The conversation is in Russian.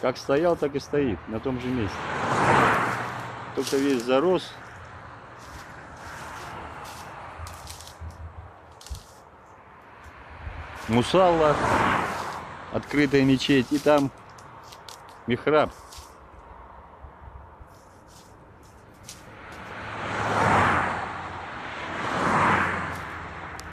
Как стоял, так и стоит, на том же месте. Только весь зарос. Мусалла, открытая мечеть, и там михраб.